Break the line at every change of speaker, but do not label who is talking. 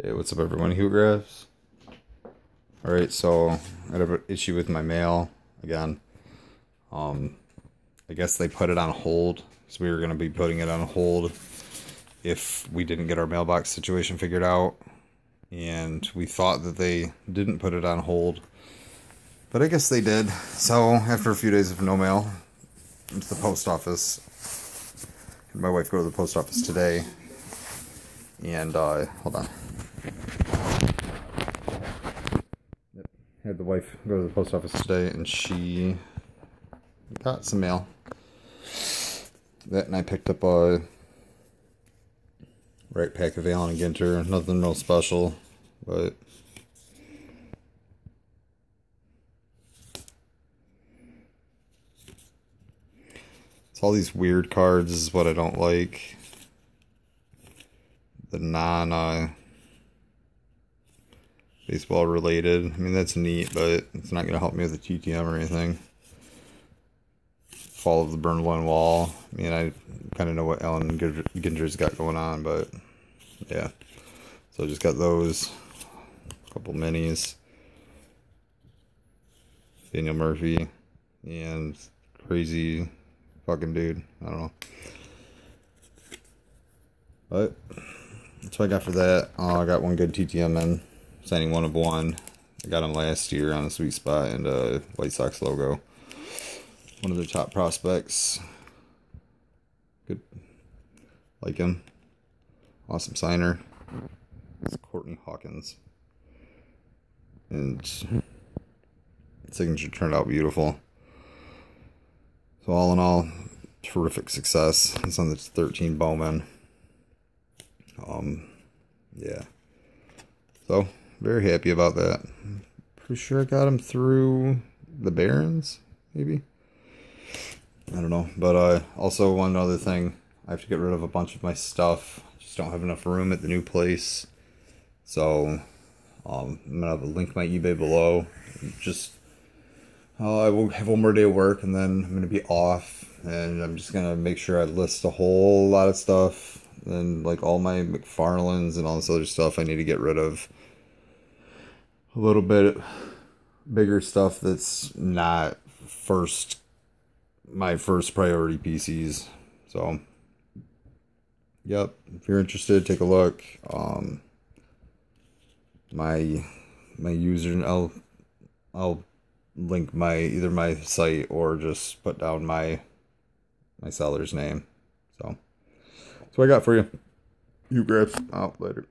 Hey, what's up, everyone? Huyck Graphs. Alright, so I had an issue with my mail again. Um, I guess they put it on hold, so we were going to be putting it on hold if we didn't get our mailbox situation figured out. And we thought that they didn't put it on hold, but I guess they did. So after a few days of no mail, went to the post office. My wife go to the post office today, and uh, hold on. Had the wife go to the post office today and she got some mail. That and I picked up a right pack of Allen and Ginter. Nothing real special, but it's all these weird cards is what I don't like. The non uh baseball related. I mean, that's neat, but it's not going to help me with the TTM or anything. Fall of the Berlin Wall. I mean, I kind of know what Allen Ginter's got going on, but yeah. So I just got those. A couple minis. Daniel Murphy. And crazy fucking dude. I don't know. But that's what I got for that. Uh, I got one good TTM in signing one of one. I got him last year on a sweet spot and a White Sox logo. One of their top prospects. Good. Like him. Awesome signer. It's Courtney Hawkins. And signature turned out beautiful. So all in all, terrific success. It's on the 13 Bowman. Um, yeah. So very happy about that. Pretty sure I got him through the Barons, maybe. I don't know. But uh, also one other thing, I have to get rid of a bunch of my stuff. Just don't have enough room at the new place. So um, I'm have a link my eBay below. Just uh, I will have one more day of work and then I'm gonna be off, and I'm just gonna make sure I list a whole lot of stuff and like all my McFarlanes and all this other stuff I need to get rid of a little bit bigger stuff that's not first my first priority PCs. So yep, if you're interested, take a look. Um my my user I'll I'll link my either my site or just put down my my seller's name. So that's what I got for you. Huyck Graphs out later.